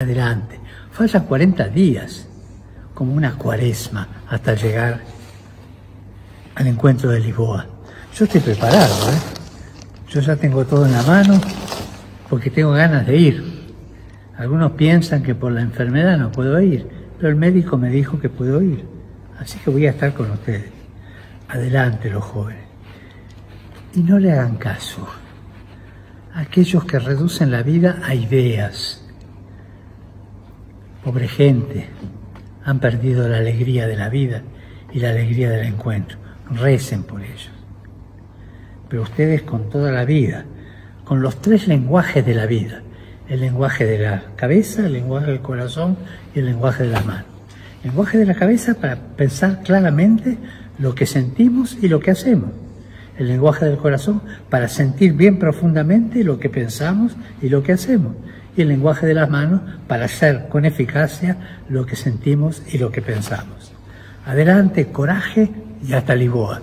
adelante. Faltan 40 días, como una cuaresma, hasta llegar al encuentro de Lisboa. Yo estoy preparado, ¿eh? Yo ya tengo todo en la mano porque tengo ganas de ir. Algunos piensan que por la enfermedad no puedo ir, pero el médico me dijo que puedo ir. Así que voy a estar con ustedes. Adelante los jóvenes. Y no le hagan caso a aquellos que reducen la vida a ideas Pobre gente, han perdido la alegría de la vida y la alegría del encuentro. Recen por ellos. Pero ustedes con toda la vida, con los tres lenguajes de la vida, el lenguaje de la cabeza, el lenguaje del corazón y el lenguaje de la mano. El lenguaje de la cabeza para pensar claramente lo que sentimos y lo que hacemos. El lenguaje del corazón para sentir bien profundamente lo que pensamos y lo que hacemos y el lenguaje de las manos para hacer con eficacia lo que sentimos y lo que pensamos. Adelante, coraje y hasta Lisboa.